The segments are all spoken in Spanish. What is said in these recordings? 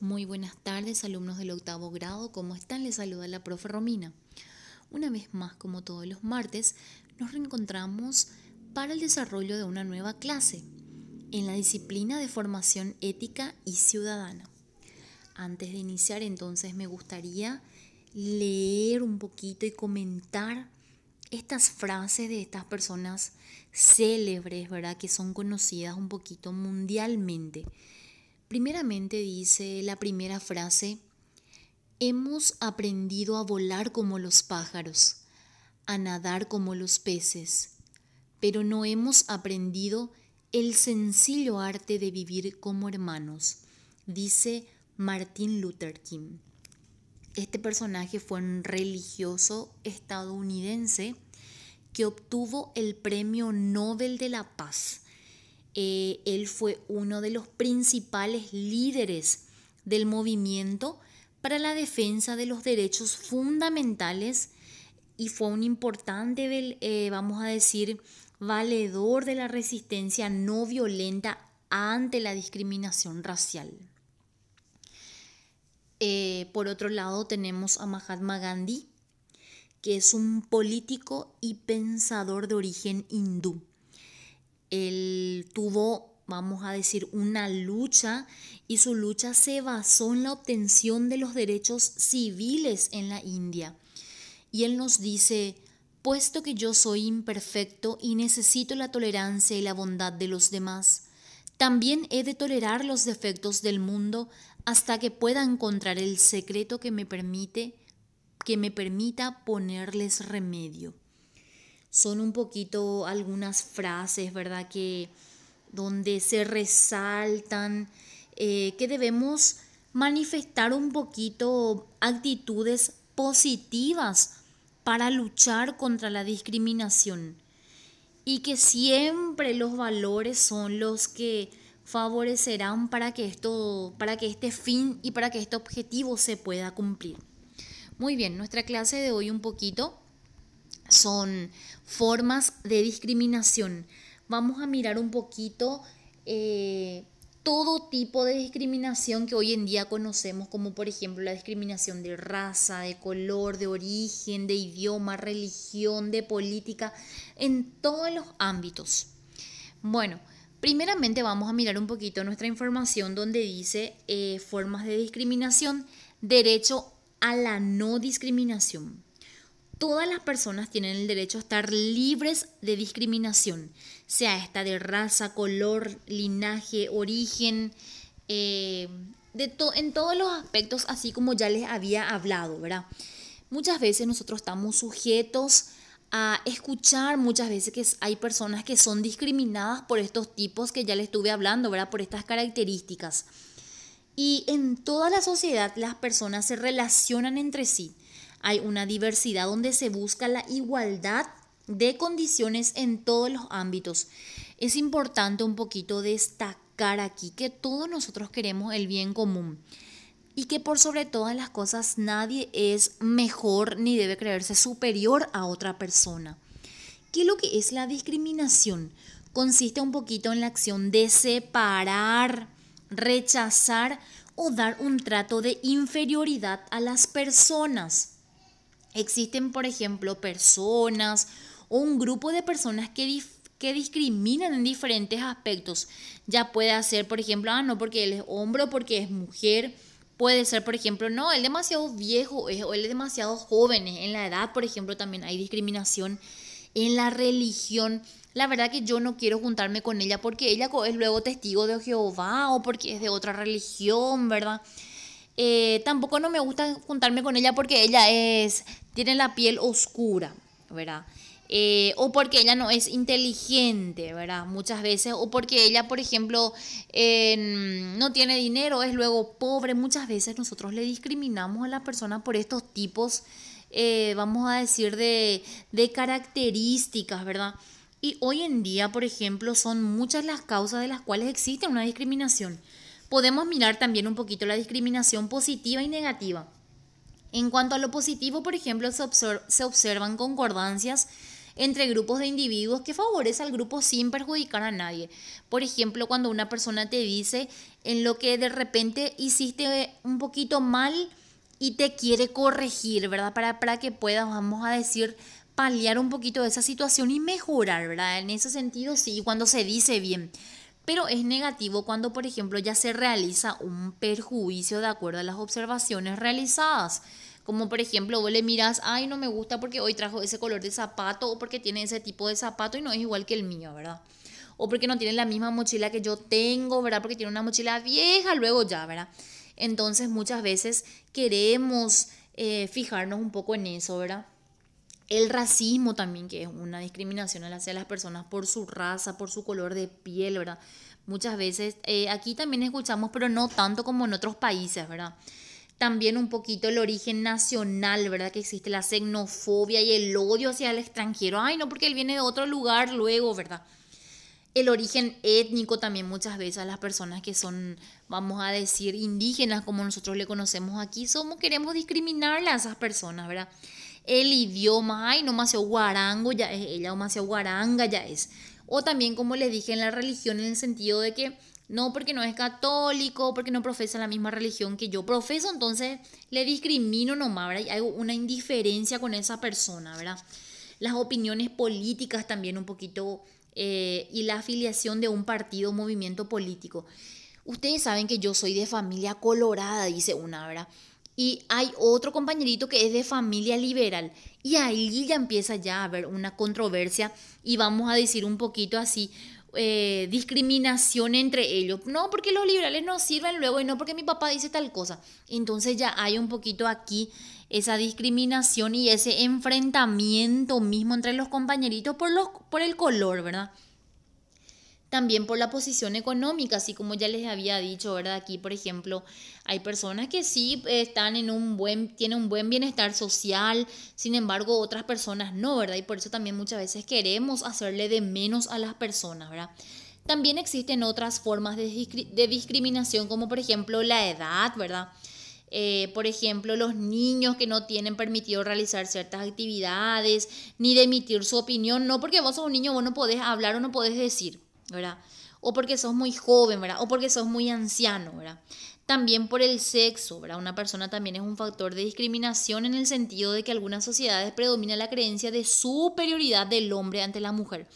Muy buenas tardes, alumnos del octavo grado. ¿Cómo están? Les saluda la profe Romina. Una vez más, como todos los martes, nos reencontramos para el desarrollo de una nueva clase en la disciplina de formación ética y ciudadana. Antes de iniciar, entonces, me gustaría leer un poquito y comentar estas frases de estas personas célebres, ¿verdad? Que son conocidas un poquito mundialmente Primeramente dice la primera frase, hemos aprendido a volar como los pájaros, a nadar como los peces, pero no hemos aprendido el sencillo arte de vivir como hermanos, dice Martin Luther King. Este personaje fue un religioso estadounidense que obtuvo el Premio Nobel de la Paz eh, él fue uno de los principales líderes del movimiento para la defensa de los derechos fundamentales y fue un importante, eh, vamos a decir, valedor de la resistencia no violenta ante la discriminación racial. Eh, por otro lado tenemos a Mahatma Gandhi, que es un político y pensador de origen hindú. Él tuvo, vamos a decir, una lucha y su lucha se basó en la obtención de los derechos civiles en la India. Y él nos dice, puesto que yo soy imperfecto y necesito la tolerancia y la bondad de los demás, también he de tolerar los defectos del mundo hasta que pueda encontrar el secreto que me permite que me permita ponerles remedio son un poquito algunas frases, ¿verdad? Que donde se resaltan eh, que debemos manifestar un poquito actitudes positivas para luchar contra la discriminación y que siempre los valores son los que favorecerán para que esto para que este fin y para que este objetivo se pueda cumplir. Muy bien, nuestra clase de hoy un poquito son formas de discriminación. Vamos a mirar un poquito eh, todo tipo de discriminación que hoy en día conocemos, como por ejemplo la discriminación de raza, de color, de origen, de idioma, religión, de política, en todos los ámbitos. Bueno, primeramente vamos a mirar un poquito nuestra información donde dice eh, formas de discriminación, derecho a la no discriminación todas las personas tienen el derecho a estar libres de discriminación, sea esta de raza, color, linaje, origen, eh, de en todos los aspectos, así como ya les había hablado, ¿verdad? Muchas veces nosotros estamos sujetos a escuchar muchas veces que hay personas que son discriminadas por estos tipos que ya les estuve hablando, ¿verdad? Por estas características. Y en toda la sociedad las personas se relacionan entre sí hay una diversidad donde se busca la igualdad de condiciones en todos los ámbitos. Es importante un poquito destacar aquí que todos nosotros queremos el bien común y que por sobre todas las cosas nadie es mejor ni debe creerse superior a otra persona. ¿Qué es lo que es la discriminación? Consiste un poquito en la acción de separar, rechazar o dar un trato de inferioridad a las personas. Existen, por ejemplo, personas o un grupo de personas que, que discriminan en diferentes aspectos. Ya puede ser, por ejemplo, ah, no porque él es hombre o porque es mujer. Puede ser, por ejemplo, no, él es demasiado viejo o él es demasiado joven. En la edad, por ejemplo, también hay discriminación. En la religión, la verdad que yo no quiero juntarme con ella porque ella es luego testigo de Jehová o porque es de otra religión, ¿verdad? Eh, tampoco no me gusta juntarme con ella porque ella es, tiene la piel oscura, ¿verdad? Eh, o porque ella no es inteligente, ¿verdad? Muchas veces, o porque ella, por ejemplo, no tiene dinero, es luego pobre. Muchas veces nosotros le discriminamos a la persona por estos tipos, eh, vamos a decir, de, de características, ¿verdad? Y hoy en día, por ejemplo, son muchas las causas de las cuales existe una discriminación podemos mirar también un poquito la discriminación positiva y negativa. En cuanto a lo positivo, por ejemplo, se, observan concordancias entre grupos de individuos que favorece al grupo sin perjudicar a nadie. Por ejemplo, cuando una persona te dice en lo que de repente hiciste un poquito mal y te quiere corregir, ¿verdad? Para, para que puedas, vamos a decir, paliar un poquito esa situación y mejorar, ¿verdad? En ese sentido, sí, cuando se dice bien. Pero es negativo cuando, por ejemplo, ya se realiza un perjuicio de acuerdo a las observaciones realizadas. Como por ejemplo, vos le miras, ay, no me gusta porque hoy trajo ese color de zapato o porque tiene ese tipo de zapato y no es igual que el mío, ¿verdad? O porque no tiene la misma mochila que yo tengo, ¿verdad? Porque tiene una mochila vieja, luego ya, ¿verdad? Entonces muchas veces queremos eh, fijarnos un poco en eso, ¿verdad? El racismo también, que es una discriminación hacia las personas por su raza, por su color de piel, ¿verdad? Muchas veces, eh, aquí también escuchamos, pero no tanto como en otros países, ¿verdad? También un poquito el origen nacional, ¿verdad? Que existe la xenofobia y el odio hacia el extranjero. Ay, no, porque él viene de otro lugar luego, ¿verdad? El origen étnico también muchas veces las personas que son, vamos a decir, indígenas, como nosotros le conocemos aquí, somos, queremos discriminar a esas personas, ¿verdad? El idioma, ay, no más guarango, ya es ella, o más guaranga, ya es. O también, como les dije, en la religión, en el sentido de que no porque no es católico, porque no profesa la misma religión que yo profeso, entonces le discrimino nomás, ¿verdad? Y hay una indiferencia con esa persona, ¿verdad? Las opiniones políticas también un poquito eh, y la afiliación de un partido o movimiento político. Ustedes saben que yo soy de familia colorada, dice una, ¿verdad? Y hay otro compañerito que es de familia liberal y ahí ya empieza ya a haber una controversia y vamos a decir un poquito así, eh, discriminación entre ellos. No porque los liberales no sirven luego y no porque mi papá dice tal cosa. Entonces ya hay un poquito aquí esa discriminación y ese enfrentamiento mismo entre los compañeritos por, los, por el color, ¿verdad? También por la posición económica, así como ya les había dicho, ¿verdad? Aquí, por ejemplo, hay personas que sí están en un buen, tienen un buen bienestar social, sin embargo, otras personas no, ¿verdad? Y por eso también muchas veces queremos hacerle de menos a las personas, ¿verdad? También existen otras formas de, discriminación, como por ejemplo la edad, ¿verdad? Eh, por ejemplo, los niños que no tienen permitido realizar ciertas actividades, ni de emitir su opinión, no porque vos sos un niño, vos no podés hablar o no podés decir. ¿Verdad? O porque sos muy joven, ¿verdad? O porque sos muy anciano, ¿verdad? También por el sexo, ¿verdad? Una persona también es un factor de discriminación en el sentido de que algunas sociedades predomina la creencia de superioridad del hombre ante la mujer.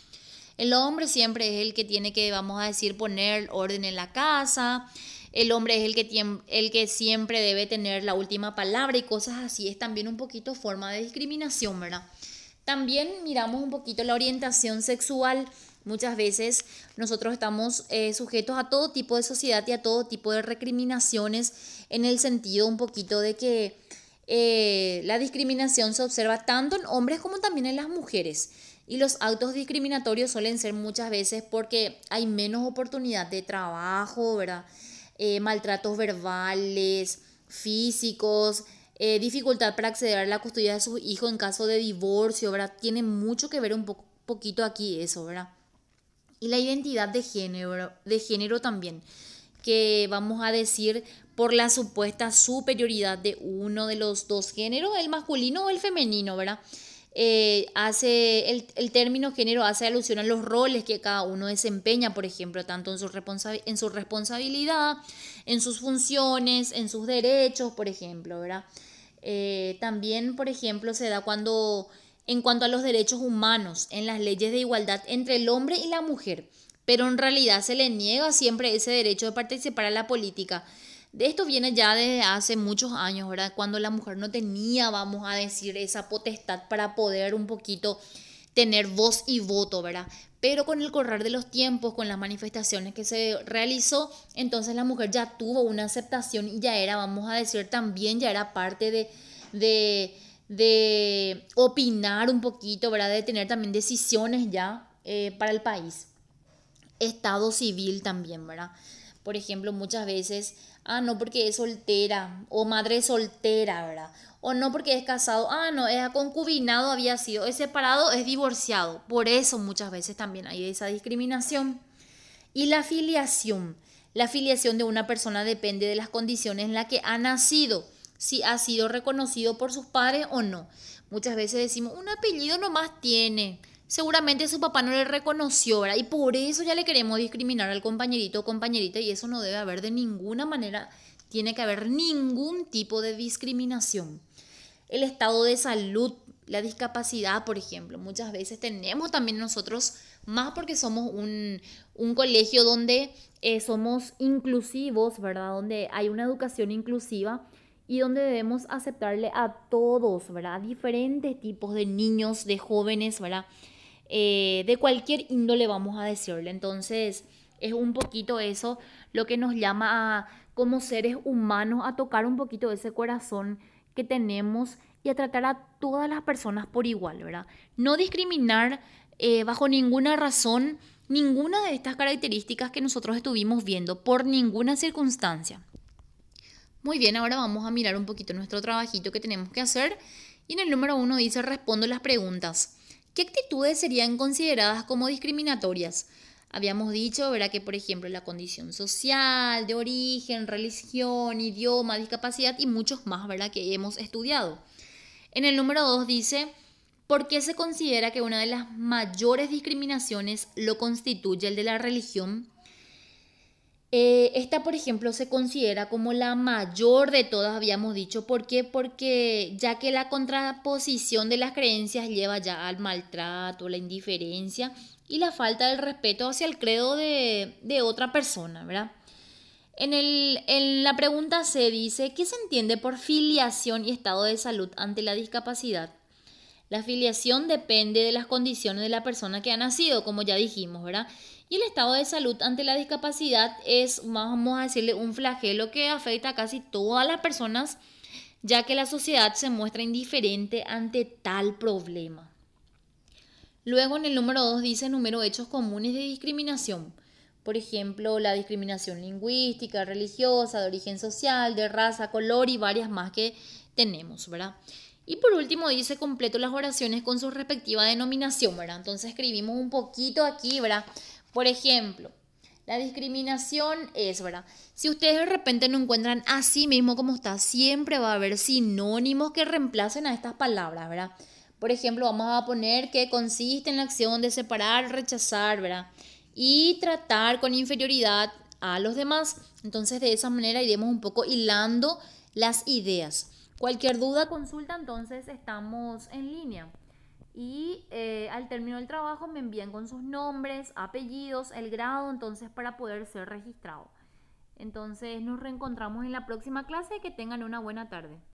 El hombre siempre es el que tiene que, vamos a decir, poner orden en la casa. El hombre es el que, el que siempre debe tener la última palabra y cosas así. Es también un poquito forma de discriminación, ¿verdad? También miramos un poquito la orientación sexual. Muchas veces nosotros estamos eh, sujetos a todo tipo de sociedad y a todo tipo de recriminaciones en el sentido un poquito de que eh, la discriminación se observa tanto en hombres como también en las mujeres. Y los actos discriminatorios suelen ser muchas veces porque hay menos oportunidad de trabajo, ¿verdad? Eh, maltratos verbales, físicos, dificultad para acceder a la custodia de sus hijos en caso de divorcio, ¿verdad? Tiene mucho que ver un poquito aquí eso, ¿verdad? Y la identidad de género, de género también, que vamos a decir por la supuesta superioridad de uno de los dos géneros, el masculino o el femenino, ¿verdad? Eh, hace el, el, término género hace alusión a los roles que cada uno desempeña, por ejemplo, tanto en su, en su responsabilidad, en sus funciones, en sus derechos, por ejemplo, ¿verdad? Eh, también, por ejemplo, se da cuando en cuanto a los derechos humanos en las leyes de igualdad entre el hombre y la mujer, pero en realidad se le niega siempre ese derecho de participar en la política. De esto viene ya desde hace muchos años, ¿verdad? Cuando la mujer no tenía, vamos a decir, esa potestad para poder un poquito tener voz y voto, ¿verdad? Pero con el correr de los tiempos, con las manifestaciones que se realizó, entonces la mujer ya tuvo una aceptación y ya era, vamos a decir, también ya era parte de, de de opinar un poquito, ¿verdad? De tener también decisiones ya eh, para el país. Estado civil también, ¿verdad? Por ejemplo, muchas veces, ah, no porque es soltera o madre soltera, ¿verdad? O no porque es casado, ah, no, es concubinado, había sido, es separado, es divorciado. Por eso muchas veces también hay esa discriminación. Y la filiación. La filiación de una persona depende de las condiciones en las que ha nacido si ha sido reconocido por sus padres o no. Muchas veces decimos, un apellido nomás tiene. seguramente su papá no le reconoció, ¿verdad? Y por eso ya le queremos discriminar al compañerito o compañerita y eso no debe haber de ninguna manera, tiene que haber ningún tipo de discriminación. El estado de salud, la discapacidad, por ejemplo, muchas veces tenemos también nosotros, más porque somos un, colegio donde eh, somos inclusivos, ¿verdad? Donde hay una educación inclusiva y donde debemos aceptarle a todos, ¿verdad? Diferentes tipos de niños, de jóvenes, ¿verdad? Eh, de cualquier índole vamos a decirle. Entonces es un poquito eso lo que nos llama a, como seres humanos a tocar un poquito ese corazón que tenemos y a tratar a todas las personas por igual, ¿verdad? No discriminar eh, bajo ninguna razón ninguna de estas características que nosotros estuvimos viendo por ninguna circunstancia. Muy bien, ahora vamos a mirar un poquito nuestro trabajito que tenemos que hacer. Y en el número uno dice, respondo las preguntas. ¿Qué actitudes serían consideradas como discriminatorias? Habíamos dicho, ¿verdad? Que, por ejemplo, la condición social, de origen, religión, idioma, discapacidad y muchos más, ¿verdad? Que hemos estudiado. En el número dos dice, ¿por qué se considera que una de las mayores discriminaciones lo constituye el de la religión? Eh, esta, por ejemplo, se considera como la mayor de todas, habíamos dicho. ¿Por qué? Porque ya que la contraposición de las creencias lleva ya al maltrato, la indiferencia y la falta del respeto hacia el credo de, otra persona, ¿verdad? En, en la pregunta se dice, ¿qué se entiende por filiación y estado de salud ante la discapacidad? La filiación depende de las condiciones de la persona que ha nacido, como ya dijimos, ¿verdad? Y el estado de salud ante la discapacidad es, vamos a decirle, un flagelo que afecta a casi todas las personas, ya que la sociedad se muestra indiferente ante tal problema. Luego en el número 2 dice número hechos comunes de discriminación. Por ejemplo, la discriminación lingüística, religiosa, de origen social, de raza, color y varias más que tenemos, ¿verdad? Y por último dice completo las oraciones con su respectiva denominación, ¿verdad? Entonces escribimos un poquito aquí, ¿verdad? Por ejemplo, la discriminación es, ¿verdad? Si ustedes de repente no encuentran así mismo como está, siempre va a haber sinónimos que reemplacen a estas palabras, ¿verdad? Por ejemplo, vamos a poner que consiste en la acción de separar, rechazar, ¿verdad? Y tratar con inferioridad a los demás. Entonces, de esa manera iremos un poco hilando las ideas. Cualquier duda, consulta, entonces estamos en línea y eh, al término del trabajo me envían con sus nombres, apellidos, el grado, entonces para poder ser registrado. Entonces nos reencontramos en la próxima clase, que tengan una buena tarde.